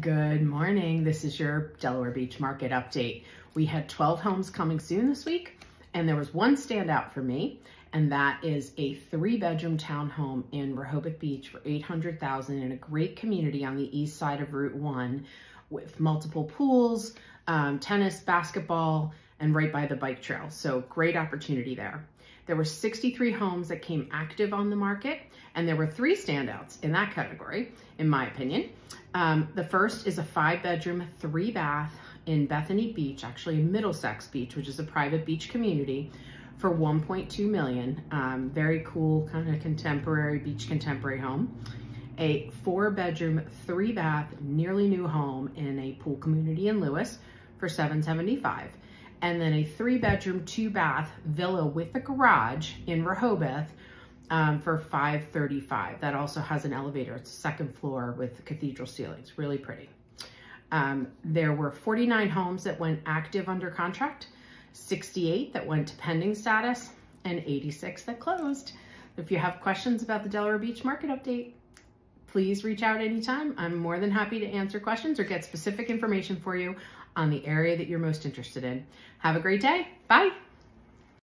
Good morning. This is your Delaware Beach Market update. We had 12 homes coming soon this week, and there was one standout for me, and that is a three bedroom townhome in Rehoboth Beach for 800,000 in a great community on the east side of Route 1 with multiple pools, um, tennis, basketball, and right by the bike trail. So great opportunity there. There were 63 homes that came active on the market, and there were three standouts in that category, in my opinion. Um, the first is a five bedroom, three bath in Bethany Beach, actually Middlesex Beach, which is a private beach community for 1.2 million. Um, very cool, kind of contemporary, beach contemporary home. A four bedroom, three bath, nearly new home in a pool community in Lewes for 775 and then a three bedroom, two bath villa with a garage in Rehoboth um, for 535. That also has an elevator. It's a second floor with cathedral ceilings, really pretty. Um, there were 49 homes that went active under contract, 68 that went to pending status, and 86 that closed. If you have questions about the Delaware Beach Market Update, please reach out anytime. I'm more than happy to answer questions or get specific information for you on the area that you're most interested in. Have a great day. Bye.